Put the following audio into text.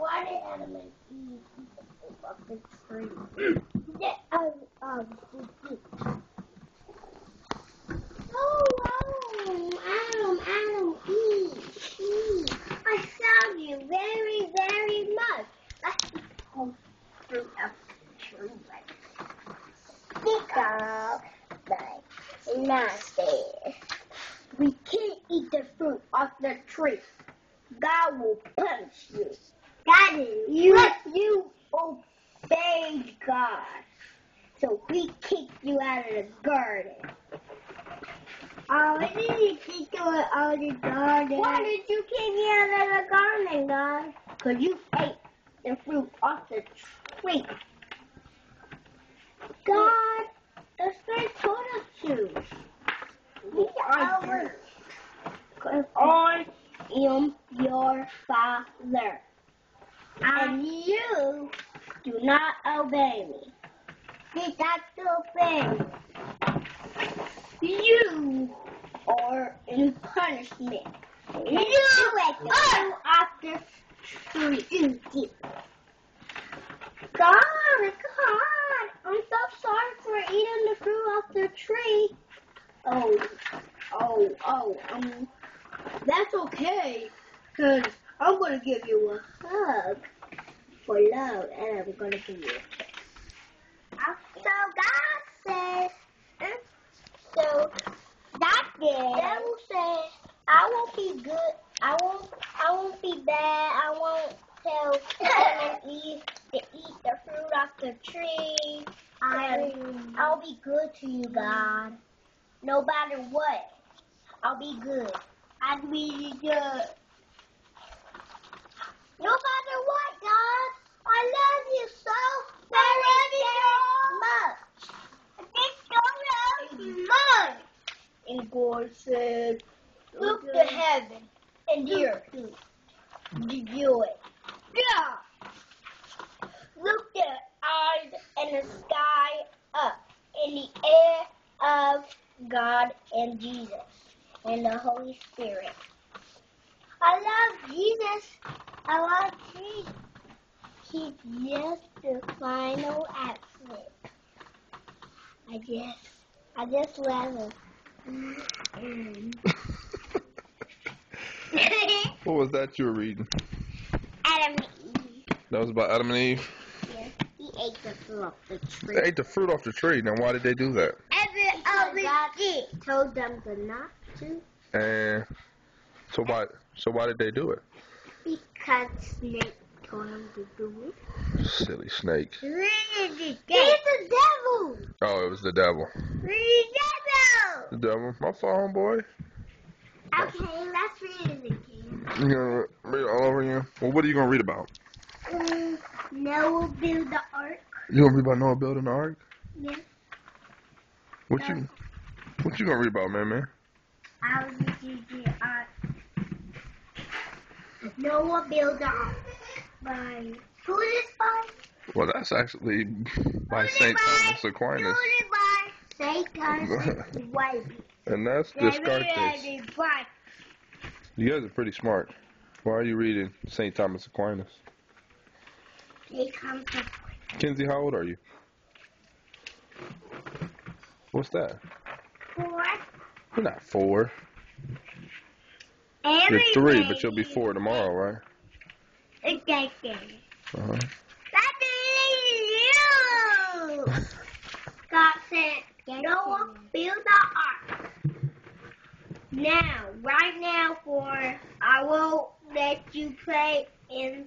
why did Adam and Eve eat the fruit tree? Yeah, um, um, Oh, Adam, Adam, Adam, Eve, Eve. I love you very, very much. Let's eat the whole fruit of the tree. Speak up, but nasty. We can't eat the fruit off the tree. God will punish you. Daddy, you, you obeyed God. So we kicked you out of the garden. Oh, why did you kick you out of the garden? Why did you kick me out of the garden, God? Because you ate the fruit off the tree. God, the Spirit told us to. We are Because I am your Father. And you do not obey me. See, that's the thing. You are in punishment. You the fruit off the tree. God, God, I'm so sorry for eating the fruit off the tree. Oh, oh, oh, um, that's okay, cause I'm gonna give you a hug for love, and I'm gonna give you a kiss. So God says, mm, so that devil says, I won't be good. I won't. I won't be bad. I won't tell Adam and Eve to eat the fruit off the tree. I, I'll be good to you, God. No matter what, I'll be good. I'll be good. No matter what, God, I love you so very, very much. I love you much. And God said, look to heaven and earth to do it. Yeah. Look the eyes and the sky up in the air of God and Jesus and the Holy Spirit. I love Jesus. I love Jesus. He's just the final outfit. I just, I just love him. What was that you were reading? Adam and Eve. That was about Adam and Eve. Yes, he ate the fruit off the tree. They ate the fruit off the tree. Now, why did they do that? Every other God told them to not to And so why? So why did they do it? because Snake told them to do it. Silly snake. Read the devil. Oh, it was the devil. Read the devil. The devil. My phone, boy. Okay, let's read it again. You gonna read it all over again? Well, what are you gonna read about? Um, Noah build the ark. You gonna read about Noah building the ark? Yes. What you? What you gonna read about, man, man? You the ark. Noah build the ark. By who is this by? Well, that's actually by Saint? Thomas Aquinas, Who is by? Saint Thomas and that's Descartes. You guys are pretty smart. Why are you reading Saint Thomas Aquinas? They come to Kenzie, how old are you? What's that? four. You're not four. Every You're three, day. but you'll be four tomorrow, right? Exactly. Uh-huh. That is you. God said, Noah, build the ark. Now, right now, for I will let you play in